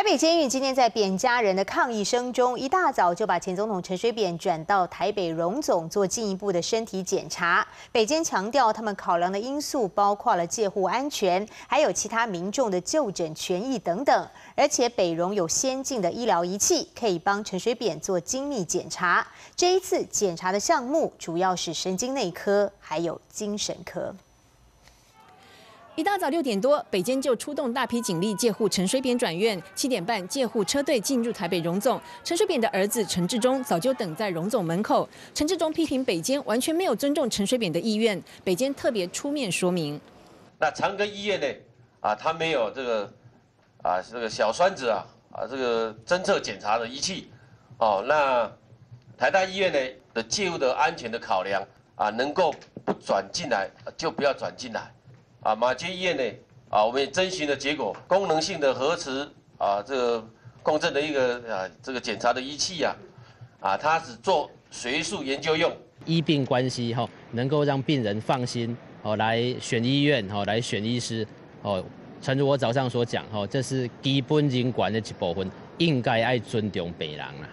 台北监狱今天在扁家人的抗议声中，一大早就把前总统陈水扁转到台北荣总做进一步的身体检查。北监强调，他们考量的因素包括了介护安全，还有其他民众的就诊权益等等。而且北荣有先进的医疗仪器，可以帮陈水扁做精密检查。这一次检查的项目主要是神经内科，还有精神科。一大早六点多，北监就出动大批警力借护陈水扁转院。七点半，借护车队进入台北荣总。陈水扁的儿子陈志忠早就等在荣总门口。陈志忠批评北监完全没有尊重陈水扁的意愿。北监特别出面说明。那长庚医院呢？啊，他没有这个啊，这个小栓子啊，啊，这个侦测检查的仪器。哦，那台大医院呢的介入的安全的考量啊，能够不转进来就不要转进来。啊，马街医院呢？啊，我们也征询的结果，功能性的核磁啊，这个共振的一个啊，这个检查的仪器呀，啊，它是做学术研究用。医病关系哈，能够让病人放心哦，来选医院哈，来选医师哦。诚如我早上所讲哈，这是基本人权的一部分，应该爱尊重病人啊。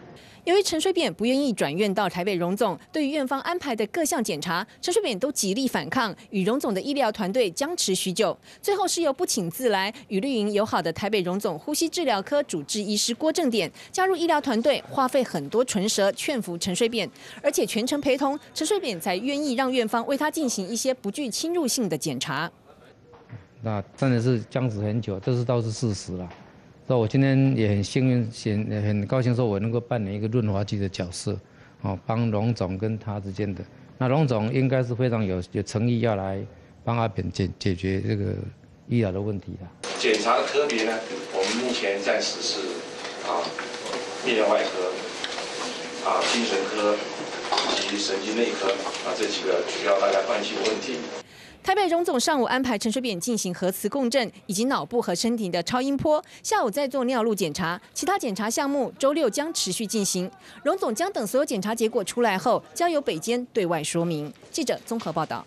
由于陈水扁不愿意转院到台北荣总，对于院方安排的各项检查，陈水扁都极力反抗，与荣总的医疗团队僵持许久。最后是由不请自来、与绿营友好的台北荣总呼吸治疗科主治医师郭正典加入医疗团队，花费很多唇舌劝服陈水扁，而且全程陪同陈水扁才愿意让院方为他进行一些不具侵入性的检查。那真的是僵持很久，这是倒是事实了。那我今天也很幸运，很很高兴，说我能够扮演一个润滑剂的角色，哦，帮龙总跟他之间的。那龙总应该是非常有有诚意要来帮阿扁解解决这个医疗的问题的。检查的科别呢，我们目前暂时是啊，泌尿外科、啊精神科以及神经内科啊这几个主要大家关心的问题。台北荣总上午安排陈水扁进行核磁共振以及脑部和身体的超音波，下午再做尿路检查，其他检查项目周六将持续进行。荣总将等所有检查结果出来后，交由北监对外说明。记者综合报道。